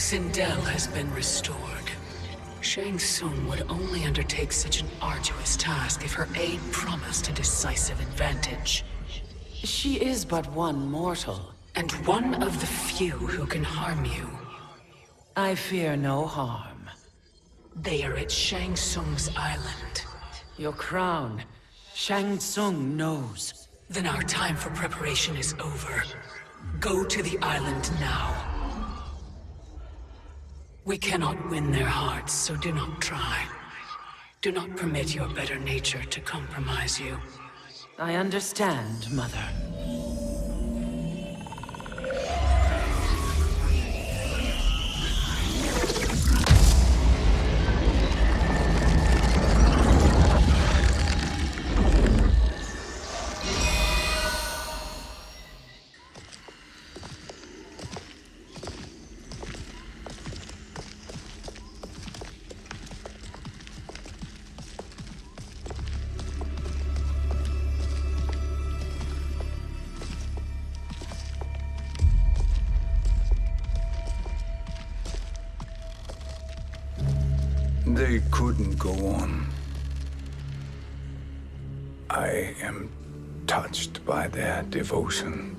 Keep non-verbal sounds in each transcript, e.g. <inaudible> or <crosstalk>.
Sindel has been restored. Shang Tsung would only undertake such an arduous task if her aid promised a decisive advantage. She is but one mortal, and one of the few who can harm you. I fear no harm. They are at Shang Tsung's island. Your crown. Shang Tsung knows. Then our time for preparation is over. Go to the island now. We cannot win their hearts, so do not try. Do not permit your better nature to compromise you. I understand, Mother. They couldn't go on. I am touched by their devotion.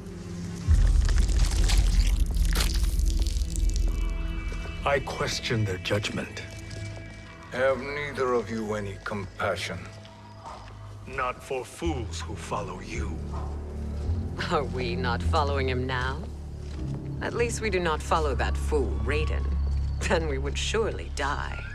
I question their judgment. Have neither of you any compassion? Not for fools who follow you. Are we not following him now? At least we do not follow that fool, Raiden. Then we would surely die.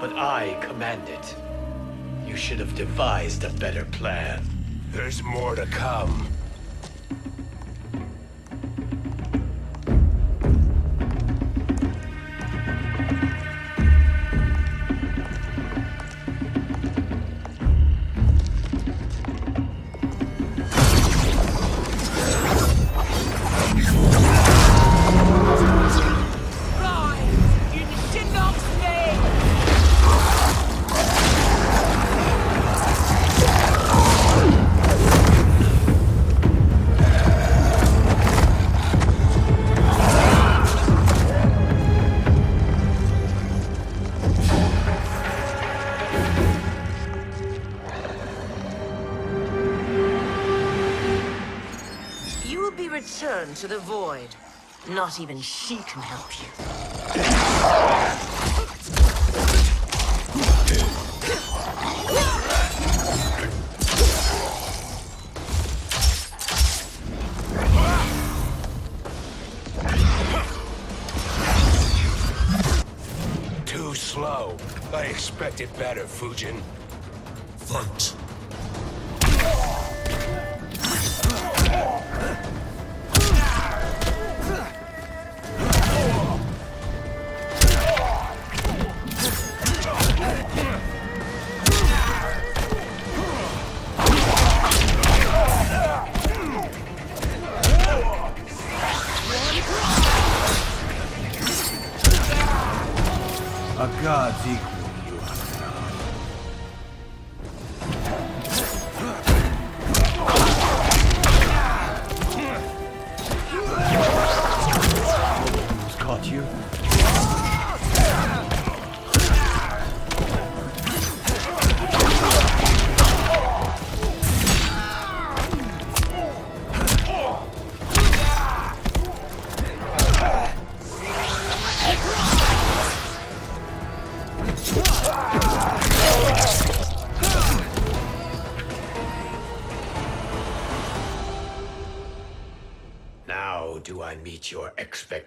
But I command it. You should have devised a better plan. There's more to come. Returned to the Void. Not even she can help you. Too slow. I expected better, Fujin. Fight.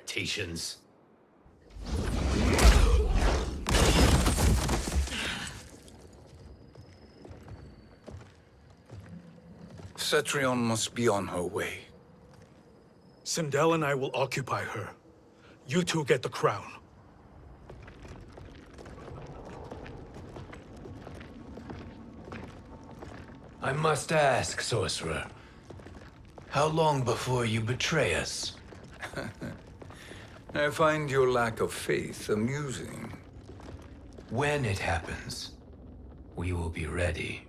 Expectations? Cetrion must be on her way. Sindel and I will occupy her. You two get the crown. I must ask, sorcerer. How long before you betray us? <laughs> I find your lack of faith amusing. When it happens, we will be ready.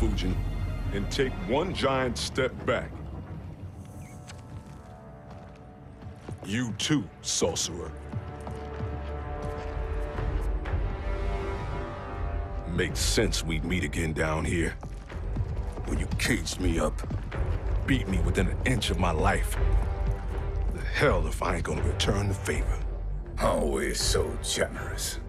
Fujin, and take one giant step back. You too, sorcerer. Makes sense we'd meet again down here. When you caged me up, beat me within an inch of my life. The hell if I ain't gonna return the favor. Always so generous.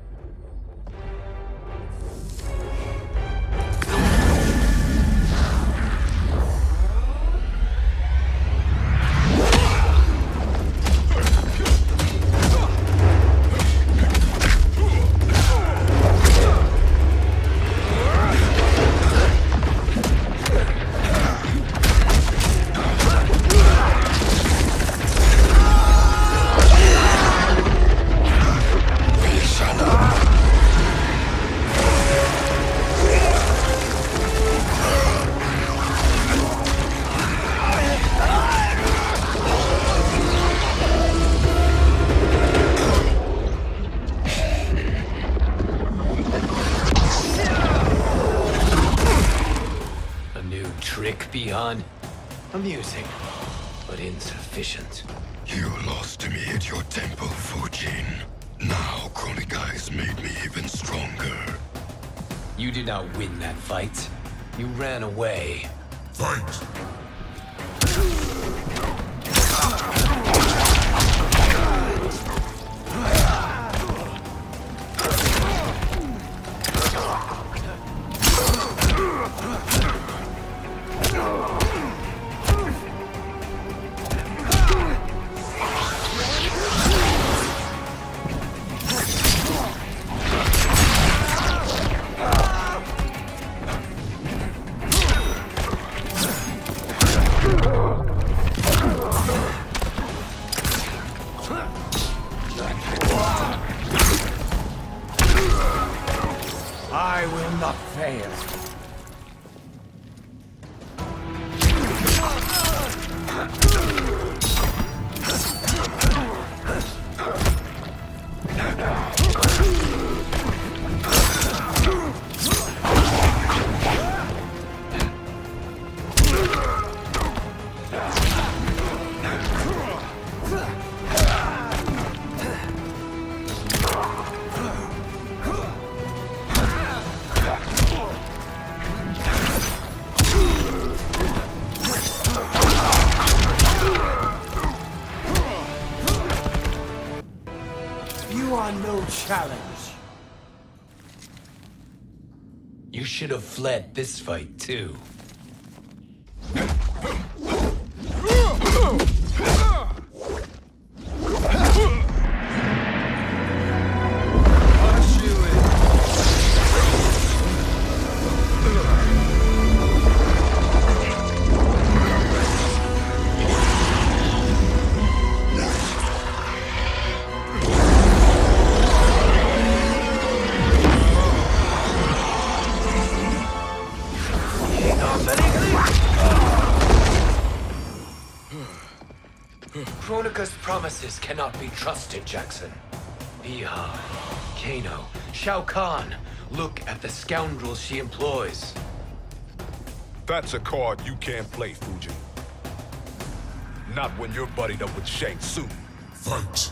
Trick, Bihan? Amusing, but insufficient. You lost to me at your temple, Fujin. Now Kronika's made me even stronger. You did not win that fight. You ran away. Fight! <laughs> I fled this fight, too. Promises cannot be trusted, Jackson. Bihan, Kano, Shao Kahn. Look at the scoundrels she employs. That's a card you can't play, Fujin. Not when you're buddied up with Shang Tsung. Fight!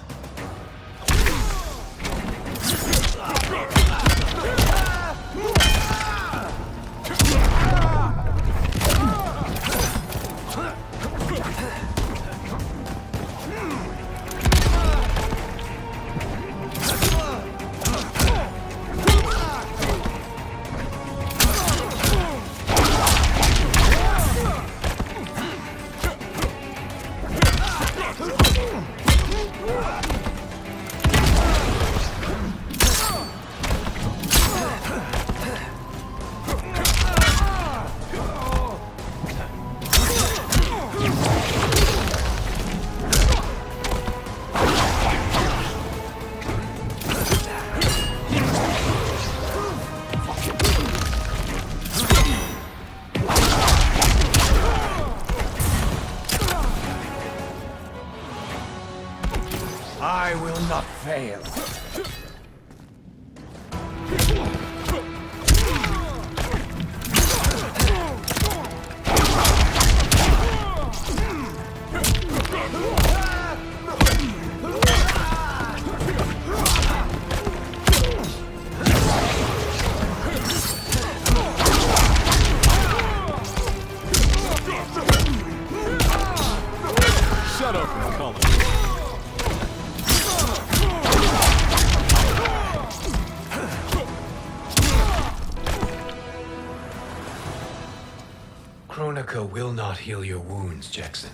Kronika will not heal your wounds, Jackson.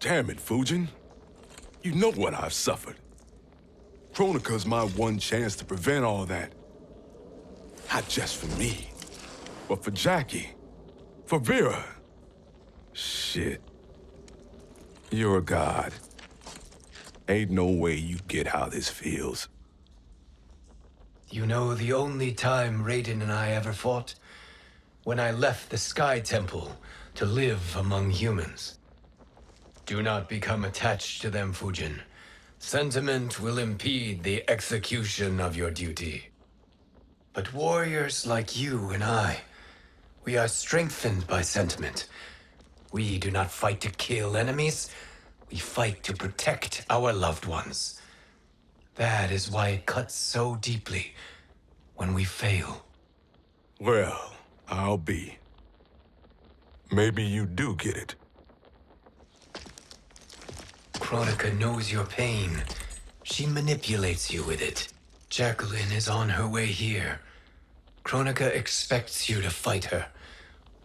Damn it, Fujin. You know what I've suffered. Kronika's my one chance to prevent all that. Not just for me, but for Jackie, for Vera. Shit. You're a god. Ain't no way you get how this feels. You know the only time Raiden and I ever fought? When I left the Sky Temple to live among humans. Do not become attached to them, Fujin. Sentiment will impede the execution of your duty. But warriors like you and I, we are strengthened by sentiment. We do not fight to kill enemies. We fight to protect our loved ones. That is why it cuts so deeply when we fail. Well, I'll be. Maybe you do get it. Kronika knows your pain. She manipulates you with it. Jacqueline is on her way here. Kronika expects you to fight her.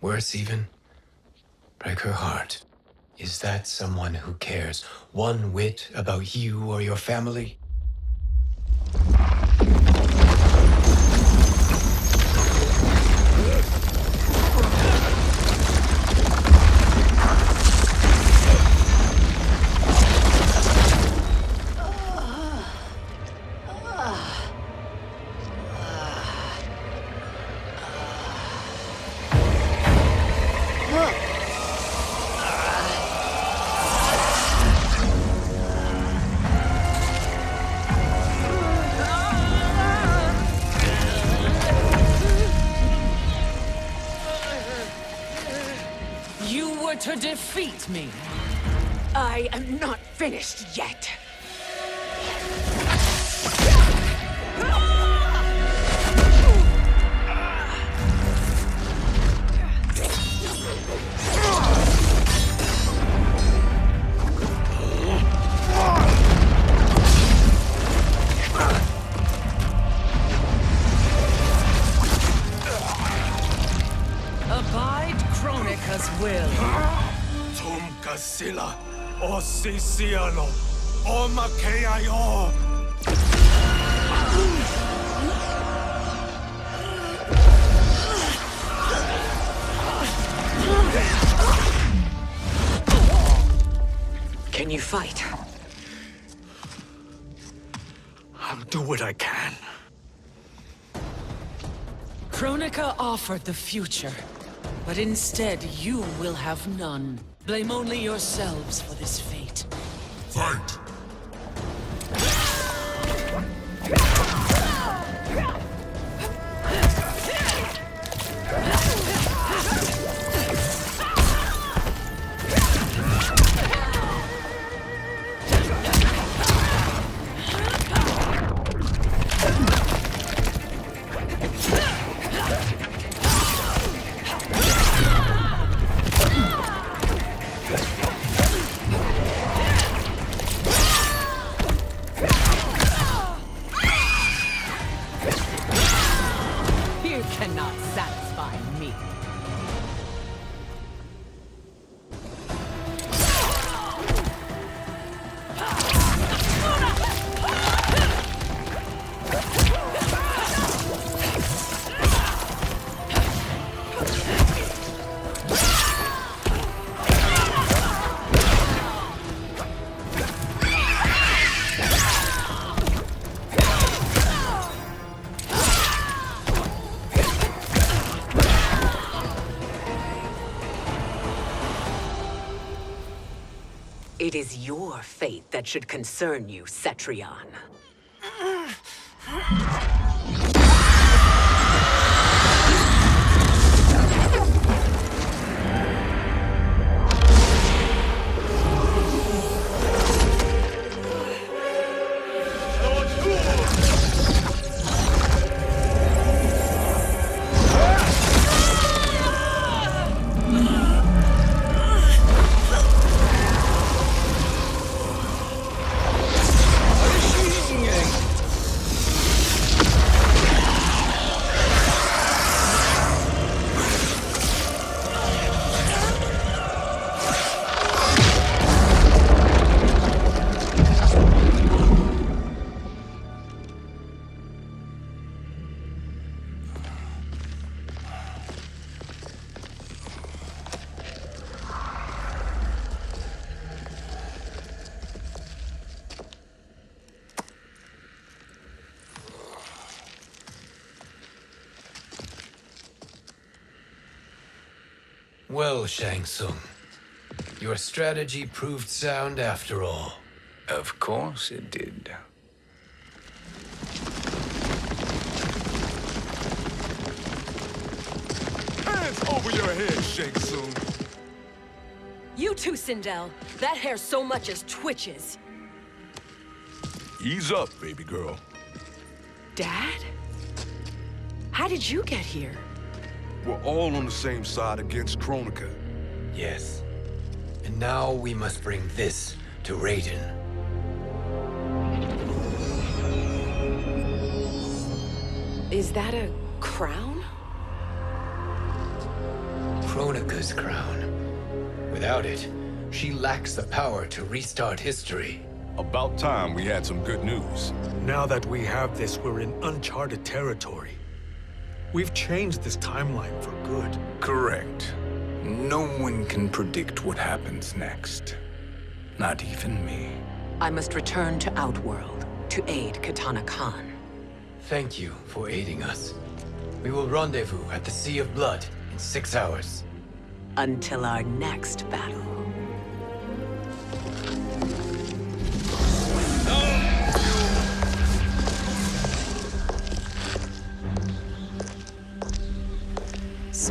Worse even, break her heart. Is that someone who cares one whit about you or your family? Were to defeat me. I am not finished yet. O sisiano, o makeayo. Can you fight? I'll do what I can. Kronika offered the future, but instead you will have none. Blame only yourselves for this fate. Fight! It is your fate that should concern you, Cetrion. Well, Shang Tsung, your strategy proved sound after all. Of course it did. Hands over your head, Shang Tsung. You too, Sindel. That hair so much as twitches. Ease up, baby girl. Dad? How did you get here? We're all on the same side against Kronika. Yes. And now we must bring this to Raiden. Is that a crown? Kronika's crown. Without it, she lacks the power to restart history. About time we had some good news. Now that we have this, we're in uncharted territory. We've changed this timeline for good. Correct. No one can predict what happens next. Not even me. I must return to Outworld to aid Kitana Kahn. Thank you for aiding us. We will rendezvous at the Sea of Blood in six hours. Until our next battle.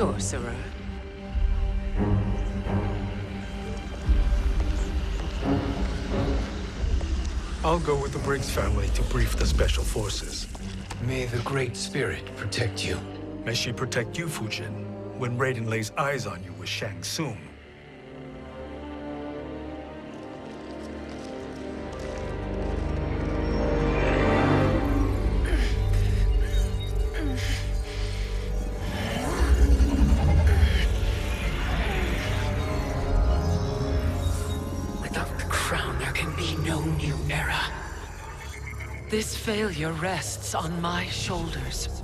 Sorcerer. I'll go with the Briggs family to brief the Special Forces. May the Great Spirit protect you. May she protect you, Fujin, when Raiden lays eyes on you with Shang Tsung. Failure rests on my shoulders.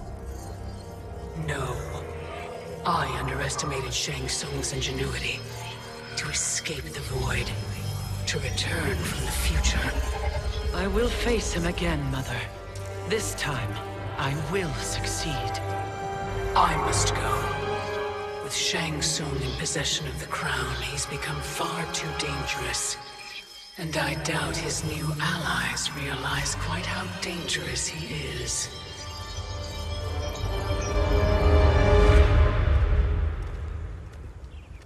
No. I underestimated Shang Tsung's ingenuity. To escape the void. To return from the future. I will face him again, Mother. This time, I will succeed. I must go. With Shang Tsung in possession of the crown, he's become far too dangerous. And I doubt his new allies realize quite how dangerous he is.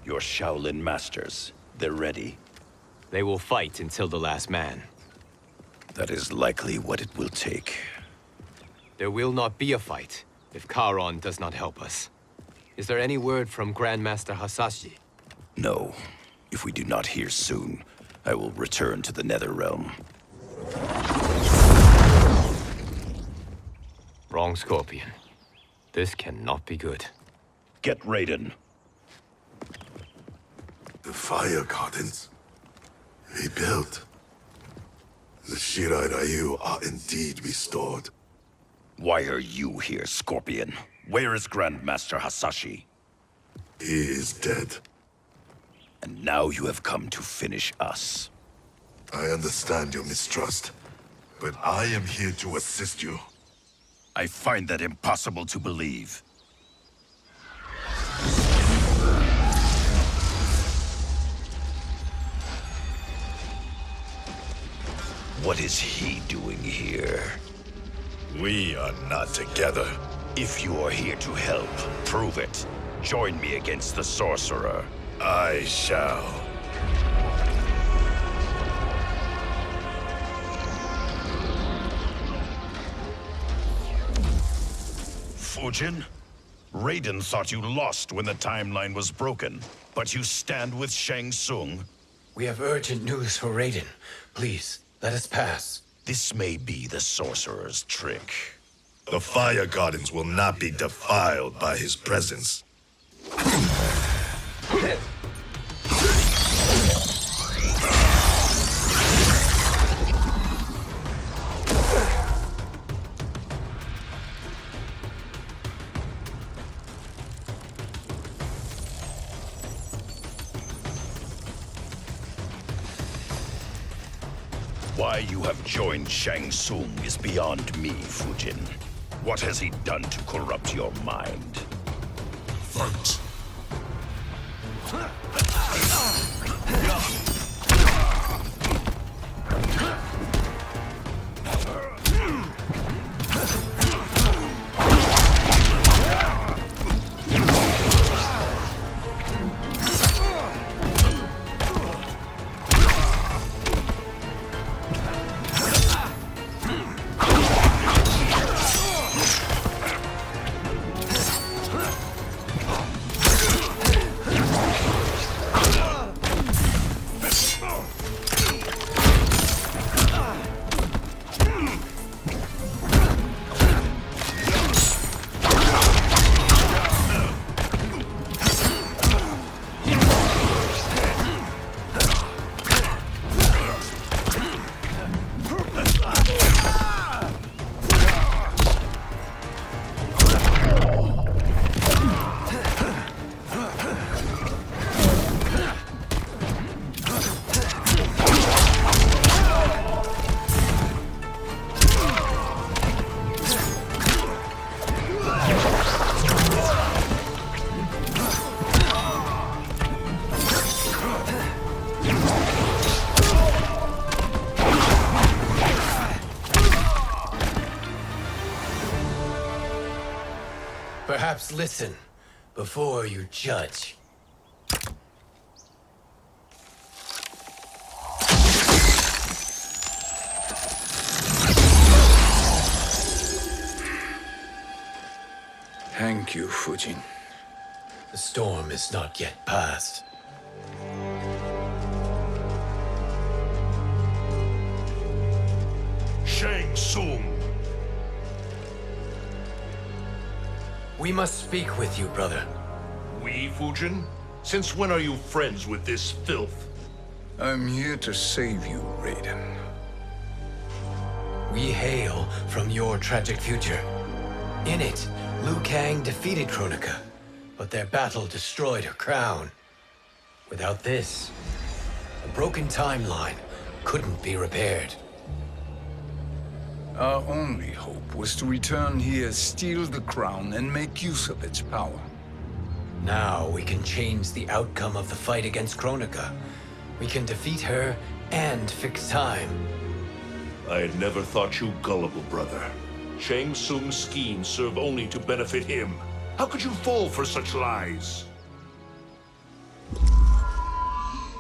Your Shaolin masters, they're ready. They will fight until the last man. That is likely what it will take. There will not be a fight if Charon does not help us. Is there any word from Grandmaster Hasashi? No. If we do not hear soon, I will return to the Netherrealm. Wrong Scorpion. This cannot be good. Get Raiden. The fire gardens. Rebuilt. The Shirai Ryu are indeed restored. Why are you here, Scorpion? Where is Grandmaster Hasashi? He is dead. And now you have come to finish us. I understand your mistrust, but I am here to assist you. I find that impossible to believe. What is he doing here? We are not together. If you are here to help, prove it. Join me against the Sorcerer. I shall. Fujin? Raiden thought you lost when the timeline was broken, but you stand with Shang Tsung? We have urgent news for Raiden. Please, let us pass. This may be the Sorcerer's trick. The Fire Gardens will not be defiled by his presence. Shang Tsung is beyond me, Fujin. What has he done to corrupt your mind? Fight. Before you judge. Thank you, Fujin. The storm is not yet past. Shang Tsung. We must speak with you, brother. We, Fujin? Since when are you friends with this filth? I'm here to save you, Raiden. We hail from your tragic future. In it, Liu Kang defeated Kronika, but their battle destroyed her crown. Without this, a broken timeline couldn't be repaired. Our only hope was to return here, steal the crown, and make use of its power. Now we can change the outcome of the fight against Kronika. We can defeat her and fix time. I had never thought you gullible, brother. Shang Tsung's schemes serve only to benefit him. How could you fall for such lies?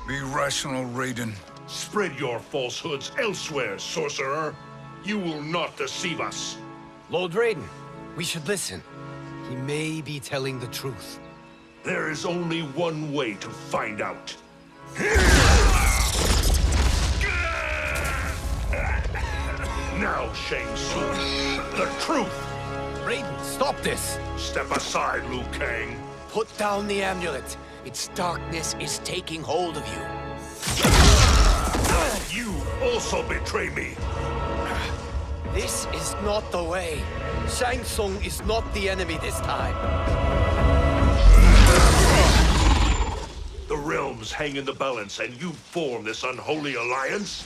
Be rational, Raiden. Spread your falsehoods elsewhere, sorcerer. You will not deceive us. Lord Raiden, we should listen. He may be telling the truth. There is only one way to find out. Now, Shang Tsung, the truth! Raiden, stop this! Step aside, Liu Kang. Put down the amulet. Its darkness is taking hold of you. You also betray me. This is not the way. Shang Tsung is not the enemy this time. The hang in the balance, and you form this unholy alliance?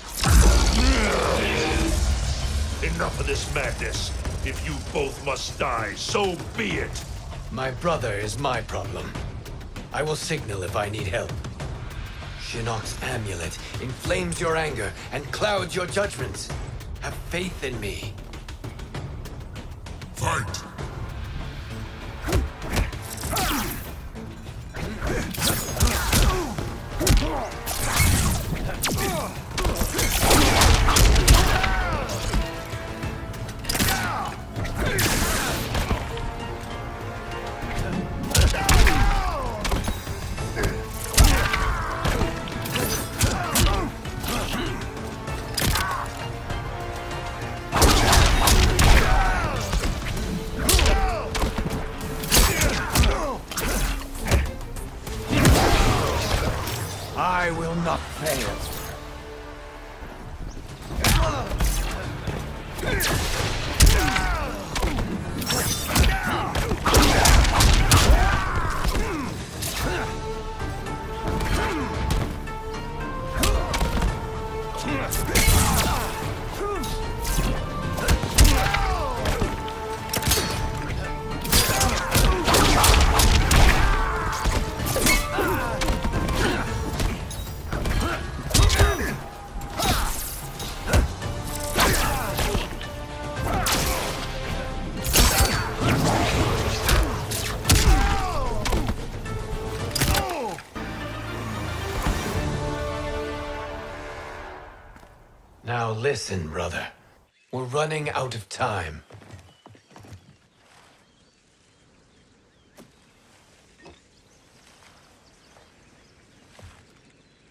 Enough of this madness. If you both must die, so be it. My brother is my problem. I will signal if I need help. Shinnok's amulet inflames your anger and clouds your judgments. Have faith in me. Fight! Listen, brother. We're running out of time.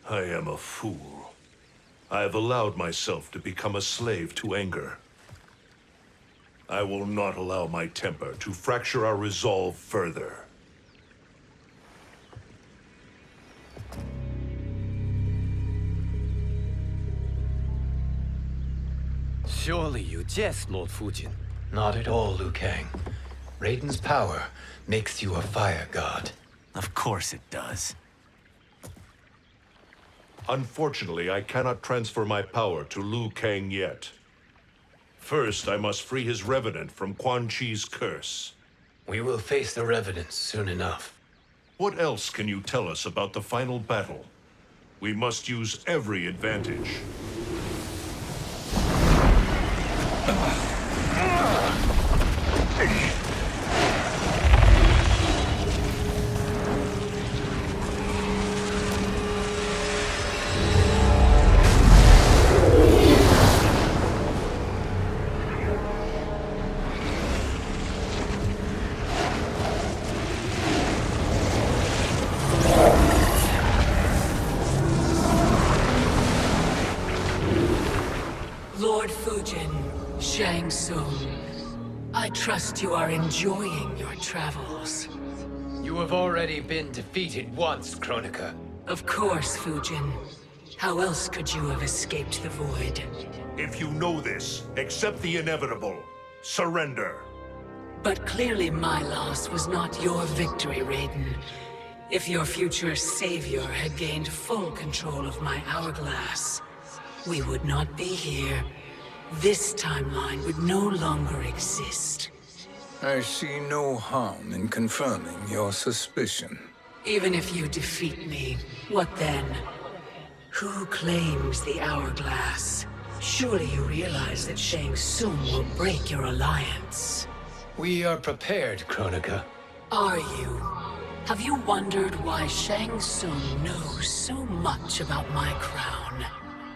I am a fool. I have allowed myself to become a slave to anger. I will not allow my temper to fracture our resolve further. Surely you jest, Lord Fujin. Not at all, Liu Kang. Raiden's power makes you a fire god. Of course it does. Unfortunately, I cannot transfer my power to Liu Kang yet. First, I must free his revenant from Quan Chi's curse. We will face the revenants soon enough. What else can you tell us about the final battle? We must use every advantage. Lord Fujin, Shang Tsung, I trust you are enjoying your travels. You have already been defeated once, Kronika. Of course, Fujin. How else could you have escaped the void? If you know this, accept the inevitable. Surrender. But clearly my loss was not your victory, Raiden. If your future savior had gained full control of my hourglass, we would not be here. This timeline would no longer exist. I see no harm in confirming your suspicion. Even if you defeat me, what then? Who claims the hourglass? Surely you realize that Shang Tsung will break your alliance. We are prepared, Kronika. Are you? Have you wondered why Shang Tsung knows so much about my crown?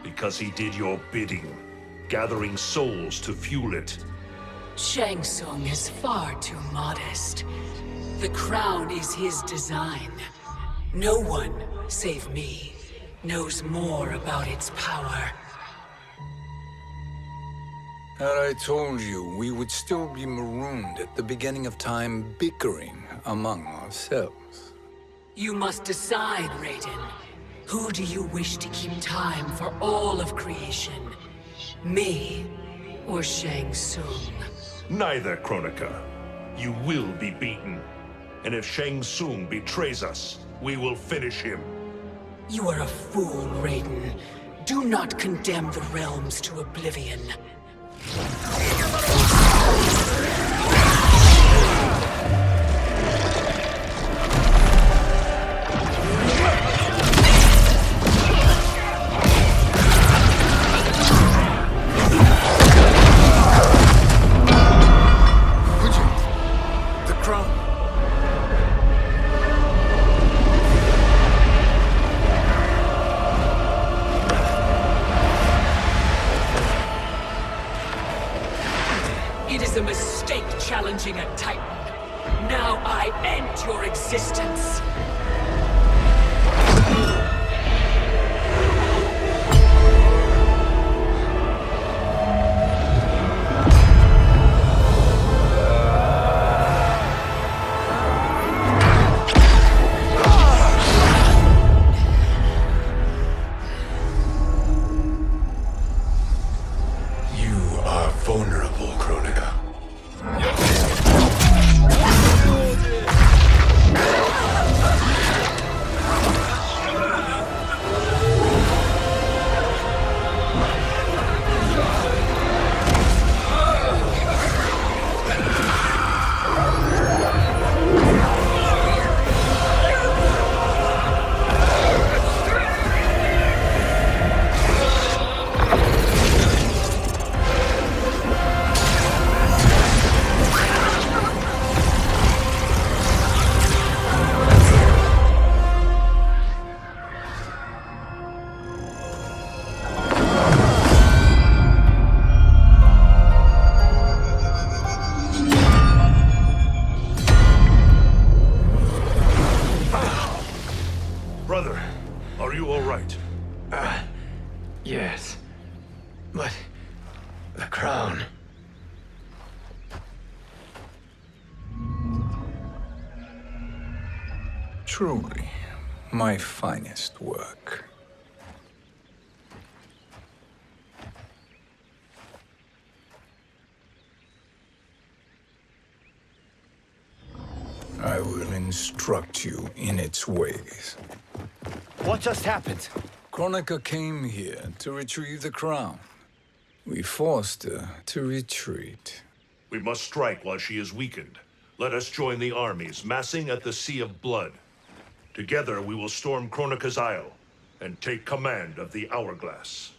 Because he did your bidding, gathering souls to fuel it. Shang Tsung is far too modest. The crown is his design. No one, save me, knows more about its power. Had I told you, we would still be marooned at the beginning of time bickering among ourselves. You must decide, Raiden. Who do you wish to keep time for all of creation? Me or Shang Tsung? Neither, Kronika. You will be beaten. And if Shang Tsung betrays us, we will finish him. You are a fool, Raiden. Do not condemn the realms to oblivion. Truly, my finest work. I will instruct you in its ways. What just happened? Kronika came here to retrieve the crown. We forced her to retreat. We must strike while she is weakened. Let us join the armies, massing at the Sea of Blood. Together we will storm Kronika's Isle and take command of the Hourglass.